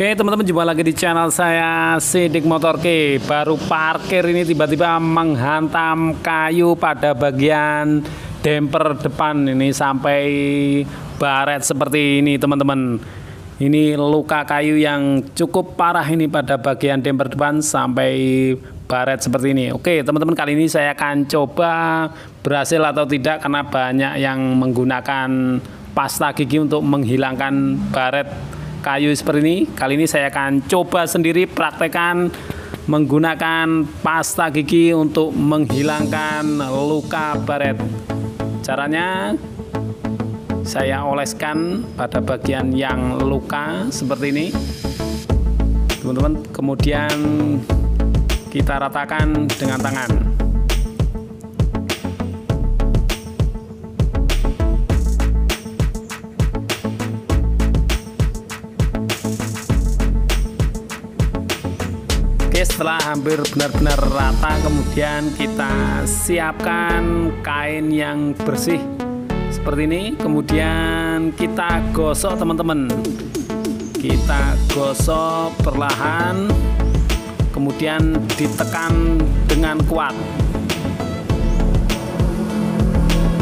Oke teman-teman jumpa lagi di channel saya Sidik Motor K. Baru parkir ini tiba-tiba menghantam kayu pada bagian damper depan ini sampai baret seperti ini teman-teman. Ini luka kayu yang cukup parah ini pada bagian damper depan sampai baret seperti ini. Oke teman-teman kali ini saya akan coba berhasil atau tidak karena banyak yang menggunakan pasta gigi untuk menghilangkan baret kayu seperti ini. Kali ini saya akan coba sendiri praktekkan menggunakan pasta gigi untuk menghilangkan luka baret. Caranya saya oleskan pada bagian yang luka seperti ini. Teman-teman, kemudian kita ratakan dengan tangan. Oke setelah hampir benar-benar rata kemudian kita siapkan kain yang bersih seperti ini. Kemudian kita gosok teman-teman. Kita gosok perlahan kemudian ditekan dengan kuat.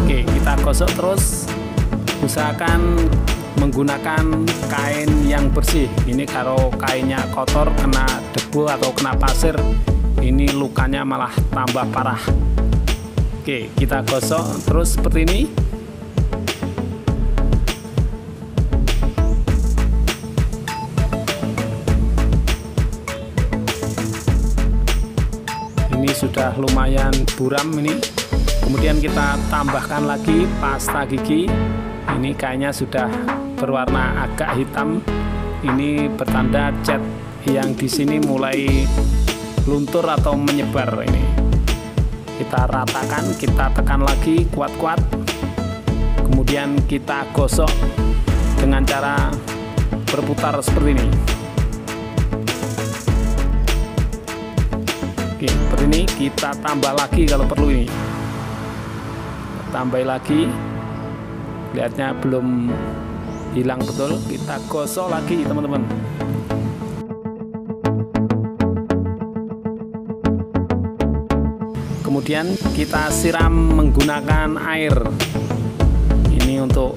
Oke kita gosok terus. Usahakan menggunakan kain yang bersih. Ini kalau kainnya kotor kena debu atau kena pasir ini lukanya malah tambah parah. Oke kita gosok. Terus seperti ini. Ini sudah lumayan buram ini. Kemudian kita tambahkan lagi pasta gigi ini kayaknya sudah berwarna agak hitam. Ini bertanda cat yang di sini mulai luntur atau menyebar ini. Kita ratakan kita tekan lagi kuat-kuat. Kemudian kita gosok dengan cara berputar seperti ini. Oke, seperti ini kita tambah lagi kalau perlu ini. Tambah lagi lihatnya belum hilang betul. Kita gosok lagi teman-teman. Kemudian kita siram menggunakan air. Ini untuk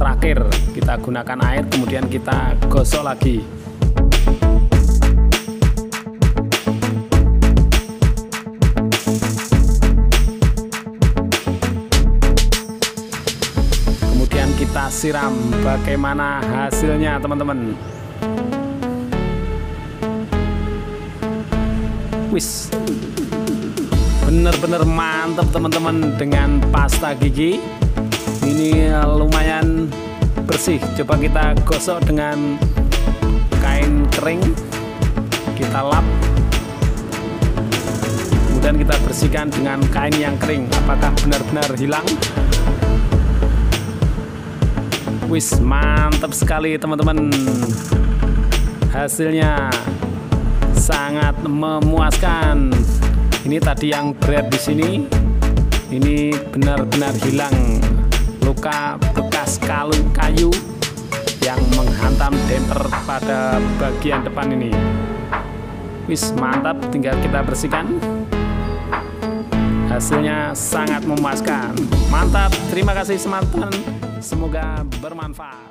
terakhir kita gunakan air kemudian kita gosok lagi siram. Bagaimana hasilnya teman-teman? Wis. Bener-bener mantap teman-teman dengan pasta gigi. Ini lumayan bersih. Coba kita gosok dengan kain kering. Kita lap. Kemudian kita bersihkan dengan kain yang kering. Apakah benar-benar hilang Wis mantap sekali teman-teman. Hasilnya sangat memuaskan. Ini tadi yang berat di sini, ini benar-benar hilang luka bekas kalung kayu yang menghantam damper pada bagian depan ini. Wis mantap, tinggal kita bersihkan. Hasilnya sangat memuaskan. Mantap, terima kasih teman-teman. Semoga bermanfaat.